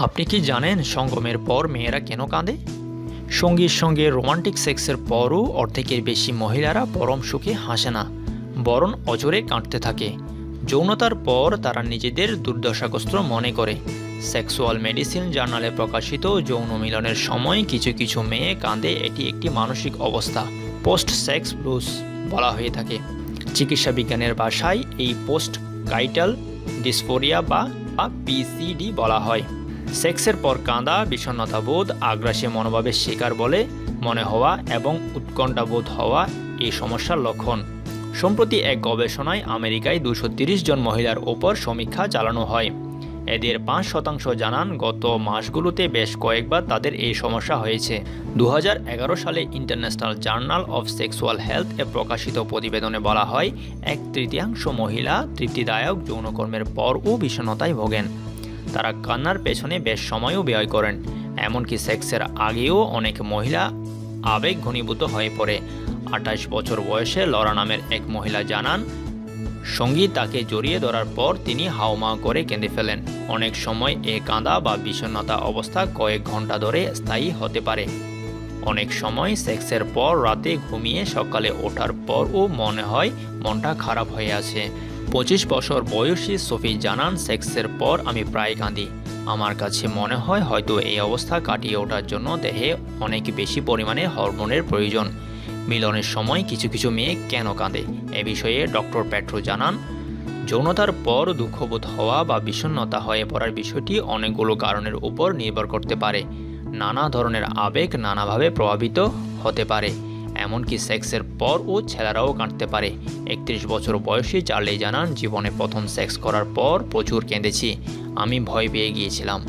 আপনি কি জানেন সঙ্গমের পর মেয়েরা কেন কাঁদে? সঙ্গীর সঙ্গে রোমান্টিক সেক্সের পরও অর্ধেকের বেশি মহিলারা পরম সুখে হাসে না, বরং অজরে কাঁদতে থাকে। যৌনতার পর তারা নিজেদের দুর্দশাগ্রস্ত মনে করে। সেক্সুয়াল মেডিসিন জার্নালে প্রকাশিত যৌন মিলনের সময় কিছু কিছু মেয়ে কাঁদে, এটি একটি মানসিক অবস্থা পোস্ট সেক্স ব্লুস বলা হয়ে থাকে। চিকিৎসা বিজ্ঞানের ভাষায় এই পোস্ট কাইটাল ডিসফোরিয়া বা পিসিডি বলা হয়। সেক্সের পর কাঁদা, বিষণ্ণতাবোধ, আগ্রাসী মনোভাবের শিকার বলে মনে হওয়া এবং উৎকণ্ঠাবোধ হওয়া এই সমস্যার লক্ষণ। সম্প্রতি এক গবেষণায় আমেরিকায় দুশো জন মহিলার ওপর সমীক্ষা চালানো হয়। এদের পাঁচ শতাংশ জানান, গত মাসগুলোতে বেশ কয়েকবার তাদের এই সমস্যা হয়েছে। দু হাজার এগারো সালে international journal of sexual health এ প্রকাশিত প্রতিবেদনে বলা হয়, এক তৃতীয়াংশ মহিলা তৃপ্তিদায়ক যৌনকর্মের পরও বিষণ্ণতায় ভোগেন। তারা কান্নার পেছনে বেশ সময়ও ব্যয় করেন। এমনকি সেক্সের আগেও অনেক মহিলা আবেগ ঘনীভূত হয়ে পড়ে। আঠাশ বছর বয়সে লরা নামের এক মহিলা জানান, সঙ্গী তাকে জড়িয়ে ধরার পর তিনি হাওমা করে কেঁদে ফেলেন। অনেক সময় এ কাঁদা বা বিষণ্ণতা অবস্থা কয়েক ঘণ্টা ধরে স্থায়ী হতে পারে। অনেক সময় সেক্সের পর রাতে ঘুমিয়ে সকালে ওঠার পরও মনে হয় মনটা খারাপ হয়ে আছে। পঁচিশ বছর বয়সী সফি জানান, সেক্সের পর আমি প্রায় কাঁদি। আমার কাছে মনে হয় হয়তো এই অবস্থা কাটিয়ে ওঠার জন্য দেহে অনেক বেশি পরিমাণে হরমোনের প্রয়োজন। মিলনের সময় কিছু কিছু মেয়ে কেন কাঁদে? এ বিষয়ে ডক্টর প্যাট্রো জানান, যৌনতার পর দুঃখবোধ হওয়া বা বিষণ্ণতা হয়ে পড়ার বিষয়টি অনেকগুলো কারণের উপর নির্ভর করতে পারে। নানা ধরনের আবেগ নানাভাবে প্রভাবিত হতে পারে। এমনকি সেক্সের পরও ছেলেরাও কাঁদতে পারে। একত্রিশ বছর বয়সে চার্লি জানান, জীবনে প্রথম সেক্স করার পর প্রচুর কেঁদেছি। আমি ভয় পেয়ে গিয়েছিলাম।